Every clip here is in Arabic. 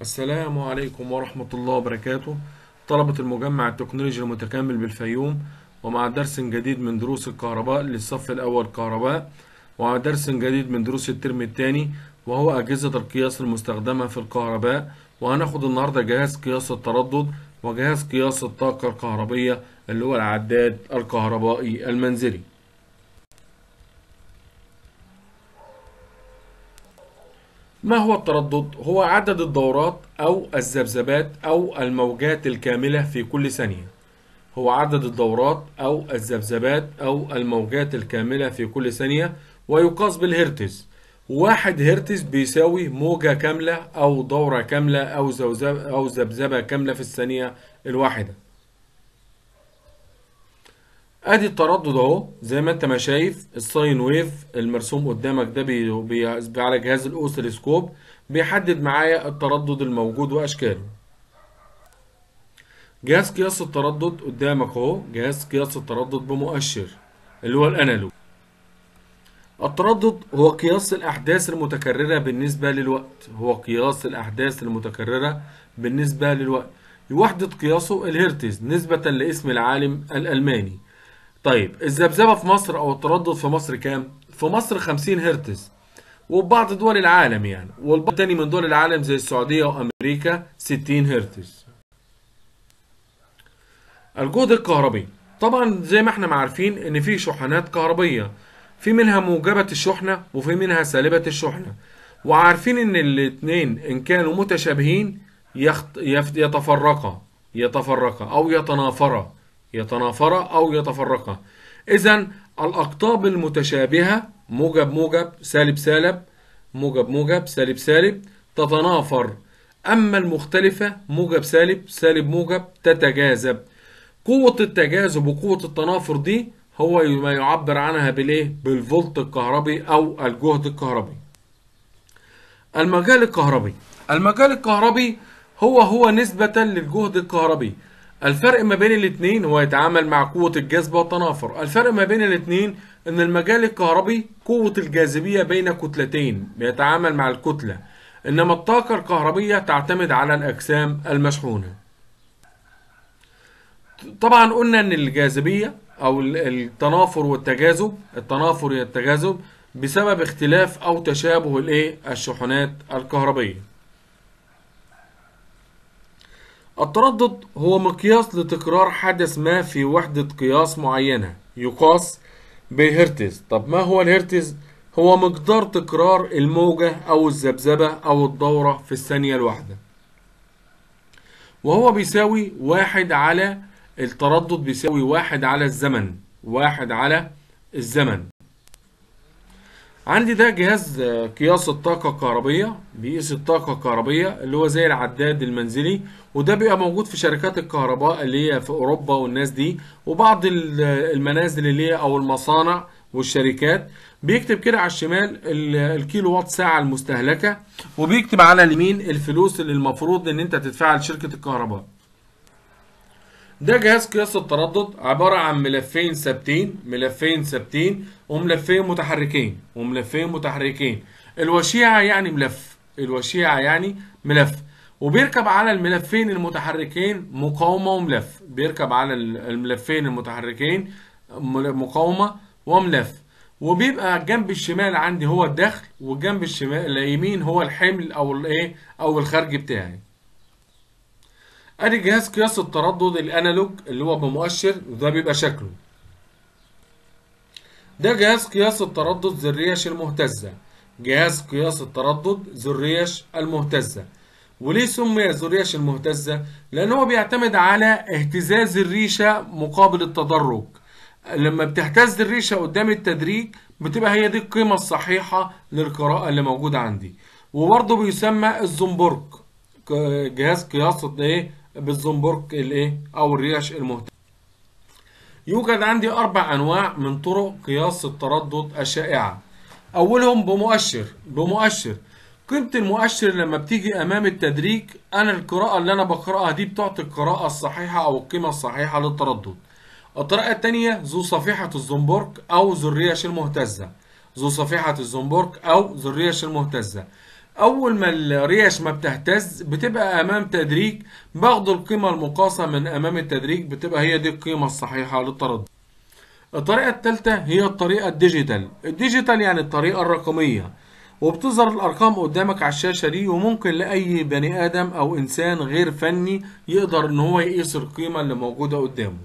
السلام عليكم ورحمة الله وبركاته. طلبة المجمع التكنولوجي المتكامل بالفيوم ومع درس جديد من دروس الكهرباء للصف الأول كهرباء ومع درس جديد من دروس الترم الثاني وهو أجهزة القياس المستخدمة في الكهرباء. وهناخد النهاردة جهاز قياس التردد وجهاز قياس الطاقة الكهربية اللي هو العداد الكهربائي المنزلي. ما هو التردد؟ هو عدد الدورات أو الذبذبات أو الموجات الكاملة في كل ثانية. هو عدد الدورات أو الذبذبات أو الموجات الكاملة في كل ثانية ويقاس بالهرتز. واحد هرتز بيساوي موجة كاملة أو دورة كاملة أو أو ذبذبة كاملة في الثانية الواحدة. ادي التردد اهو زي ما انت ما شايف ال sine wave المرسوم قدامك ده بي بي على جهاز ال oscilloscope بيحدد معايا التردد الموجود واشكاله. جهاز قياس التردد قدامك اهو جهاز قياس التردد بمؤشر اللي هو ال analog. التردد هو قياس الأحداث المتكررة بالنسبة للوقت. هو قياس الأحداث المتكررة بالنسبة للوقت. وحدة قياسه الهرتز نسبة لاسم العالم الألماني. طيب الذبذبة في مصر أو التردد في مصر كام؟ في مصر 50 هرتز وبعض دول العالم يعني والبعض التاني من دول العالم زي السعودية وأمريكا 60 هرتز. الجهد الكهربي طبعا زي ما إحنا عارفين إن في شحنات كهربية في منها موجبة الشحنة وفي منها سالبة الشحنة وعارفين إن الاثنين إن كانوا متشابهين. يتفرقا يتفرقا أو يتنافرا يتنافرا أو يتفرقا إذا الأقطاب المتشابهة موجب موجب سالب سالب موجب موجب سالب سالب تتنافر. أما المختلفة موجب سالب سالب موجب تتجاذب. قوة التجاذب وقوة التنافر دي هو ما يعبر عنها بالإيه؟ بالفولت الكهربي أو الجهد الكهربي. المجال الكهربي. المجال الكهربي هو هو نسبة للجهد الكهربي. الفرق ما بين الاثنين هو يتعامل مع قوة الجذب والتنافر. الفرق ما بين الاثنين إن المجال الكهربي قوة الجاذبية بين كتلتين بيتعامل مع الكتلة. إنما الطاقة الكهربية تعتمد على الأجسام المشحونة. طبعا قلنا إن الجاذبية أو التنافر والتجاذب التنافر والتجاذب بسبب اختلاف أو تشابه الإيه؟ الشحنات الكهربية. التردد هو مقياس لتكرار حدث ما في وحدة قياس معينة يقاس بالهرتز طب ما هو الهرتز؟ هو مقدار تكرار الموجة أو الذبذبة أو الدورة في الثانية الواحدة. وهو بيساوي واحد على التردد بيساوي واحد على الزمن واحد على الزمن. عندي ده جهاز قياس الطاقة الكهربية بيقيس الطاقة الكهربية اللي هو زي العداد المنزلي وده بيبقى موجود في شركات الكهرباء اللي هي في أوروبا والناس دي وبعض المنازل اللي هي أو المصانع والشركات. بيكتب كده على الشمال الكيلو وات ساعة المستهلكة وبيكتب على اليمين الفلوس اللي المفروض إن أنت تدفعها لشركة الكهرباء. ده جهاز قياس التردد عبارة عن ملفين ثابتين ملفين ثابتين وملفين متحركين وملفين متحركين. الوشيعة يعني ملف الوشيعة يعني ملف. وبيركب على الملفين المتحركين مقاومة وملف. بيركب على الملفين المتحركين مقاومة وملف. وبيبقى الجنب الشمال عندي هو الدخل والجنب الشمال اليمين هو الحمل أو الإيه؟ أو الخارج بتاعي. أدي جهاز قياس التردد الأنالوج اللي هو بمؤشر وده بيبقى شكله. ده جهاز قياس التردد ذو الريش المهتزة. جهاز قياس التردد ذو الريش المهتزة. وليه سمي ذو الريش المهتزة؟ لأن هو بيعتمد على اهتزاز الريشة مقابل التدرج. لما بتهتز الريشة قدام التدريج بتبقى هي دي القيمة الصحيحة للقراءة اللي موجودة عندي. وبرضه بيسمى الزنبرك جهاز قياس الايه بالزنبرك الايه؟ أو الريش المهتز يوجد عندي أربع أنواع من طرق قياس التردد الشائعة. أولهم بمؤشر. بمؤشر. قيمة المؤشر لما بتيجي أمام التدريج أنا القراءة اللي أنا بقرأها دي بتعطي القراءة الصحيحة أو القيمة الصحيحة للتردد. الطريقة التانية ذو صفيحة الزنبرك أو ذو الريش المهتزة. ذو صفيحة الزنبرك أو ذو الريش المهتزة. أول ما الريش ما بتهتز بتبقى أمام تدريج. باخد القيمة المقاسة من أمام التدريج بتبقى هي دي القيمة الصحيحة للتردد الطريقة الثالثة هي الطريقة ال digital. ال digital يعني الطريقة الرقمية وبتظهر الأرقام قدامك على الشاشة دي وممكن لأي بني آدم أو إنسان غير فني يقدر إن هو يقيس القيمة اللي موجودة قدامه.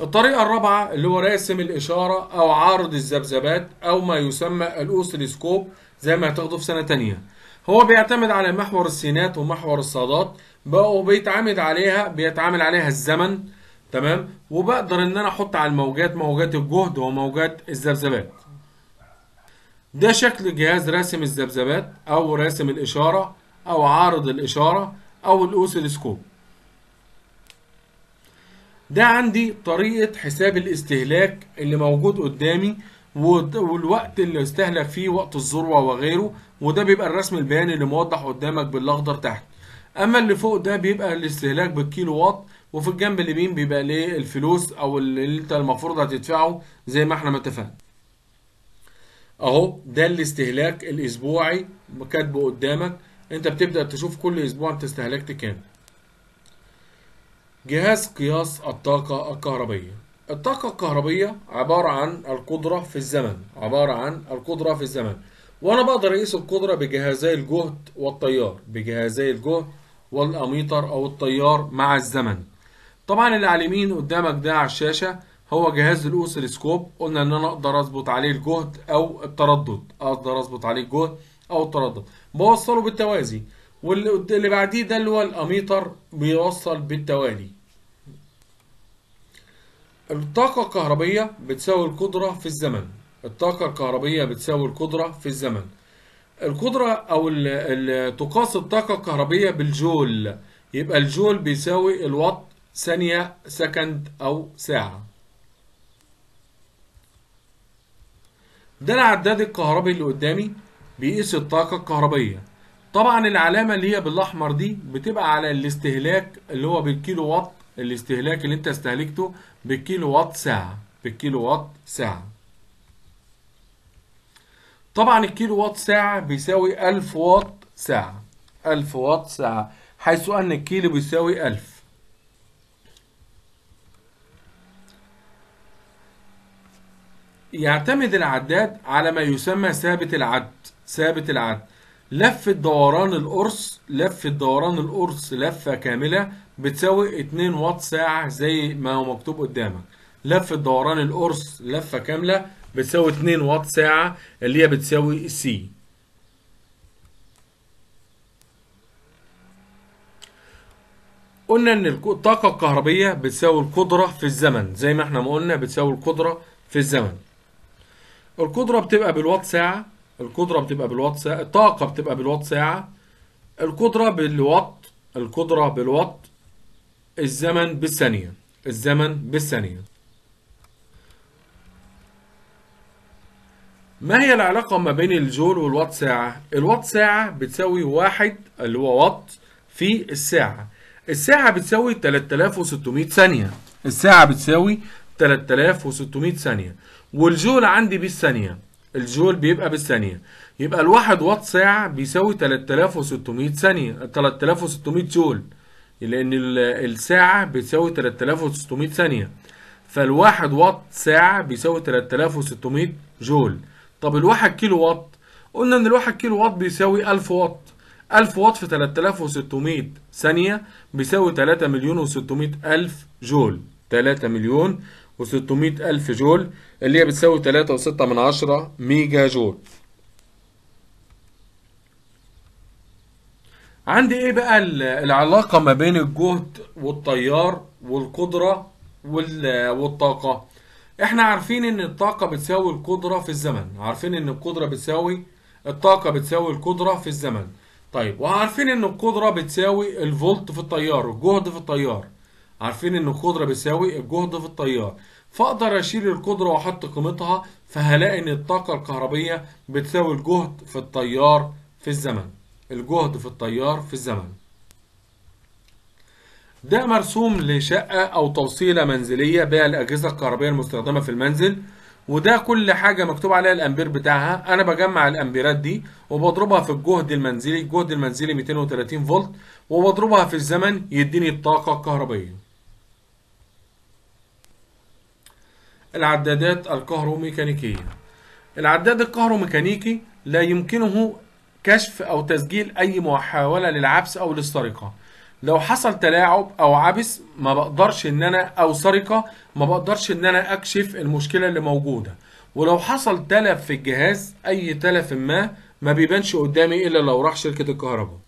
الطريقة الرابعة اللي هو راسم الإشارة أو عارض الذبذبات أو ما يسمى الأوسلسكوب زي ما هتاخده في سنة تانية. هو بيعتمد على محور السينات ومحور الصادات بقى وبيتعامد عليها بيتعامل عليها الزمن تمام؟ وبقدر إن أنا أحط على الموجات موجات الجهد وموجات الذبذبات. ده شكل جهاز راسم الذبذبات أو راسم الإشارة أو عارض الإشارة أو الاوسلسكوب ده عندي طريقة حساب الاستهلاك اللي موجود قدامي والوقت اللي استهلك فيه وقت الذروة وغيره وده بيبقى الرسم البياني اللي موضح قدامك بالأخضر تحت. أما اللي فوق ده بيبقى الاستهلاك بالكيلو واط وفي الجنب اليمين بيبقى ليه الفلوس أو اللي أنت المفروض هتدفعه زي ما إحنا متفقين أهو ده الاستهلاك الأسبوعي كاتبه قدامك. أنت بتبدأ تشوف كل أسبوع أنت استهلكت كام. جهاز قياس الطاقة الكهربية. الطاقة الكهربية عبارة عن القدرة في الزمن عبارة عن القدرة في الزمن. وأنا بقدر أقيس القدرة بجهازي الجهد والتيار بجهازي الجهد والأميتر أو التيار مع الزمن. طبعا اللي على اليمين قدامك ده على الشاشة هو جهاز الأوسلسكوب قلنا إن أنا أقدر أظبط عليه الجهد أو التردد أقدر أظبط عليه الجهد أو التردد. بوصله بالتوازي واللي بعديه ده اللي هو الأميتر بيوصل بالتوالي الطاقة الكهربية بتساوي القدرة في الزمن. الطاقة الكهربية بتساوي القدرة في الزمن. القدرة أو ال ال تقاس الطاقة الكهربية بالجول. يبقى الجول بيساوي الوات ثانية second أو ساعة. ده العداد الكهربي اللي قدامي بيقيس الطاقة الكهربية. طبعا العلامة اللي هي بالأحمر دي بتبقى على الاستهلاك اللي هو بالكيلو وات الاستهلاك اللي انت استهلكته بالكيلو وات ساعة. بالكيلو وات ساعة. طبعا الكيلو وات ساعة بيساوي 1000 واط ساعة. 1000 واط ساعة. حيث أن الكيلو بيساوي 1000 يعتمد العداد على ما يسمى ثابت العد. ثابت العد. لفة دوران القرص لفة دوران القرص لفة كاملة بتساوي 2 واط ساعة زي ما هو مكتوب قدامك. لفة دوران القرص لفة كاملة بتساوي 2 واط ساعة اللي هي بتساوي سي قلنا إن الطاقة الكهربية بتساوي القدرة في الزمن. زي ما إحنا ما قلنا بتساوي القدرة في الزمن. القدرة بتبقى بالوات ساعة القدرة بتبقى بالوات ساعة الطاقة بتبقى بالوات ساعة القدرة بالوات القدرة بالوات الزمن بالثانية. الزمن بالثانية. ما هي العلاقة ما بين الجول والوات ساعة؟ الوات ساعة بتساوي واحد اللي هو وات في الساعة. الساعة بتساوي 3600 ثانية. الساعة بتساوي 3600 ثانية. والجول عندي بالثانية. الجول بيبقى بالثانية. يبقى الواحد وات ساعة بيساوي 3600 ثانية 3600 جول. لأن ال- الساعة بتساوي 3600 ثانية. فالواحد واط ساعة بيساوي 3600 جول. طب الواحد كيلو واط؟ قلنا إن الواحد كيلو واط بيساوي 1000 واط. 1000 واط في 3600 ثانية بيساوي 3 مليون و600 ألف جول. 3 مليون و600 ألف جول اللي هي بتساوي 3.6 من عشرة ميجا جول. عندي إيه بقى ال- العلاقة ما بين الجهد والتيار والقدرة وال- والطاقة؟ إحنا عارفين ان الطاقة بتساوي القدرة في الزمن. عارفين ان القدرة بتساوي الطاقة بتساوي القدرة في الزمن. طيب وعارفين ان القدرة بتساوي الفولت في التيار الجهد في التيار. عارفين ان القدرة بتساوي الجهد في التيار. فاقدر اشيل القدرة واحط قيمتها فهلاقي ان الطاقة الكهربية بتساوي الجهد في التيار في الزمن. الجهد في التيار في الزمن. ده مرسوم لشقة أو توصيلة منزلية بها الأجهزة الكهربائية المستخدمة في المنزل وده كل حاجة مكتوب عليها الأمبير بتاعها. أنا بجمع الأمبيرات دي وبضربها في الجهد المنزلي الجهد المنزلي 230 فولت وبضربها في الزمن يديني الطاقة الكهربية العدادات الكهروميكانيكية. العداد الكهروميكانيكي لا يمكنه كشف أو تسجيل أي محاولة للعبث أو للسرقة. لو حصل تلاعب أو عبث ما بقدرش إن أنا أو سرقة ما بقدرش إن أنا أكشف المشكلة اللي موجودة. ولو حصل تلف في الجهاز أي تلف ما ما بيبانش قدامي إلا لو راح شركة الكهرباء.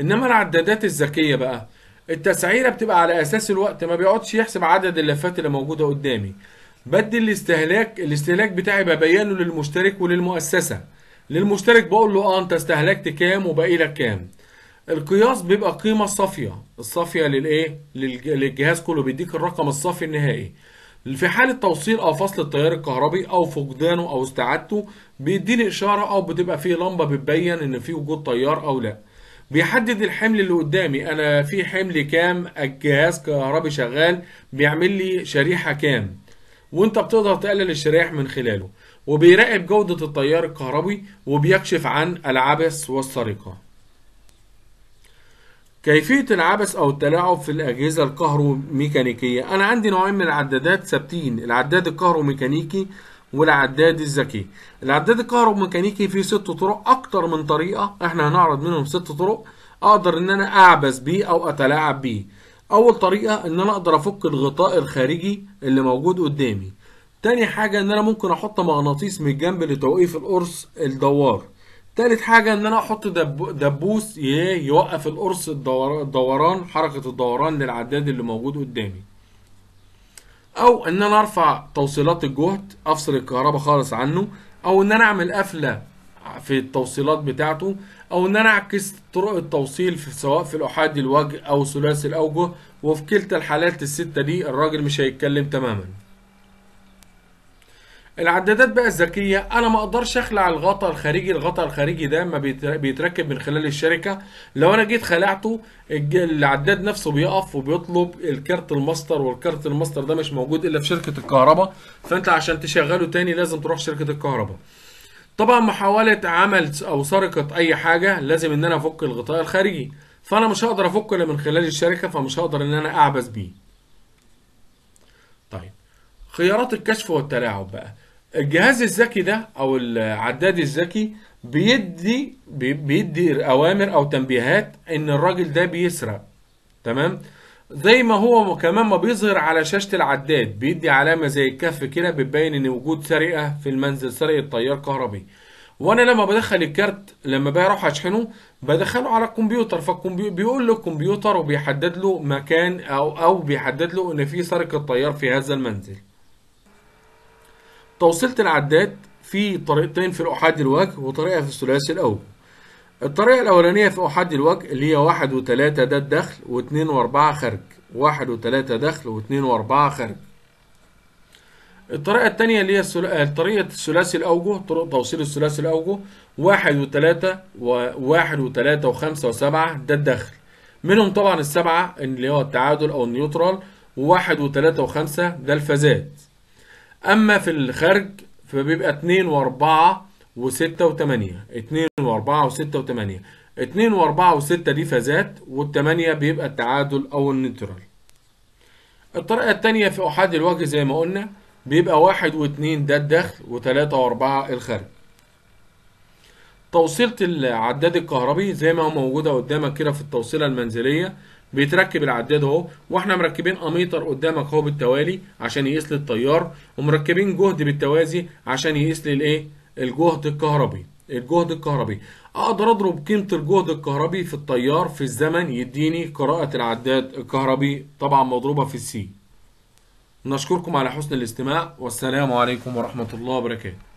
إنما العدادات الذكية بقى. التسعيرة بتبقى على أساس الوقت ما بيقعدش يحسب عدد اللفات اللي موجودة قدامي. بدي الاستهلاك الاستهلاك بتاعي ببينه للمشترك وللمؤسسة. للمشترك بقول له آه أنت استهلكت كام وباقي لك كام. القياس بيبقى قيمة صافية. الصافية للإيه؟ للج- للجهاز كله. بيديك الرقم الصافي النهائي. في حالة توصيل أو فصل التيار الكهربي أو فقدانه أو استعادته بيديني إشارة أو بتبقى فيه لمبة بتبين إن في وجود تيار أو لأ. بيحدد الحمل اللي قدامي. أنا في حمل كام؟ الجهاز كهربي شغال. بيعمل لي شريحة كام؟ وأنت بتقدر تقلل الشرائح من خلاله. وبيراقب جودة التيار الكهربي وبيكشف عن العبث والسرقة. كيفية العبث أو التلاعب في الأجهزة الكهروميكانيكية؟ أنا عندي نوعين من العدادات ثابتين العداد الكهروميكانيكي والعداد الذكي. العداد الكهروميكانيكي فيه ست طرق أكتر من طريقة إحنا هنعرض منهم ست طرق أقدر إن أنا أعبث بيه أو أتلاعب بيه. أول طريقة إن أنا أقدر أفك الغطاء الخارجي اللي موجود قدامي. تاني حاجة إن أنا ممكن أحط مغناطيس من الجنب لتوقيف القرص الدوار. تالت حاجة إن أنا أحط دب... دبوس يوقف القرص الدور... الدوران حركة الدوران للعداد اللي موجود قدامي. أو إن أنا أرفع توصيلات الجهد أفصل الكهرباء خالص عنه أو إن أنا أعمل قفلة في التوصيلات بتاعته أو إن أنا أعكس طرق التوصيل في سواء في الأحادي الوجه أو ثلاثي الأوجه وفي كلتا الحالات الستة دي الراجل مش هيتكلم تماما. العدادات بقى الذكية. أنا ما أقدرش أخلع الغطاء الخارجي. الغطاء الخارجي ده ما بيتر- بيتركب من خلال الشركة. لو أنا جيت خلعته العداد نفسه بيقف وبيطلب الكارت الماستر والكارت الماستر ده مش موجود إلا في شركة الكهرباء. فأنت عشان تشغله تاني لازم تروح شركة الكهرباء. طبعا محاولة عمل أو سرقة أي حاجة لازم إن أنا أفك الغطاء الخارجي. فأنا مش هقدر أفكه إلا من خلال الشركة فمش هقدر إن أنا أعبث بيه. طيب خيارات الكشف والتلاعب بقى. الجهاز الذكي ده أو العداد الذكي بيدي بي- بيدي أوامر أو تنبيهات إن الراجل ده بيسرق تمام؟ زي ما هو كمان ما بيظهر على شاشة العداد بيدي علامة زي الكف كده بتبين إن وجود سرقة في المنزل سرقة تيار كهربي. وأنا لما بدخل الكارت لما بروح أشحنه بدخله على الكمبيوتر فالكمبيوتر بيقول له الكمبيوتر وبيحدد له مكان أو أو بيحدد له إن في سرقة تيار في هذا المنزل. توصيلة العداد في طريقتين في الأحاد الوجه وطريقة في الثلاثي الأوجه الطريقة الأولانية في أحاد الوجه اللي هي واحد وتلاتة ده الدخل واتنين وأربعة خارج. واحد وتلاتة دخل واتنين وأربعة خارج. الطريقة التانية اللي هي الثل- طريقة الثلاثي الأوجه طرق توصيل الثلاثي الأوجه واحد وتلاتة وواحد وتلاتة وخمسة وسبعة ده الدخل. منهم طبعا السبعة اللي هو التعادل أو النيوترال وواحد وتلاتة وخمسة ده الفازات. أما في الخارج فبيبقى 2 و4 و6 و8 2 و4 و6 و8 2 و4 و6 دي فازات وال8 بيبقى التعادل أو النيوترال الطريقة التانية في أحاد الوجه زي ما قلنا بيبقى واحد واتنين ده الدخل وتلاتة وأربعة الخارج توصيلة العداد الكهربي زي ما هو موجودة قدامك كده في التوصيلة المنزلية بيتركب العداد اهو وإحنا مركبين أميتر قدامك اهو بالتوالي عشان يقيس لي التيار ومركبين جهد بالتوازي عشان يقيس لي الايه؟ الجهد الكهربي. الجهد الكهربي. أقدر أضرب قيمة الجهد الكهربي في التيار في الزمن؟ يديني قراءة العداد الكهربي طبعا مضروبة في السي نشكركم على حسن الاستماع والسلام عليكم ورحمة الله وبركاته.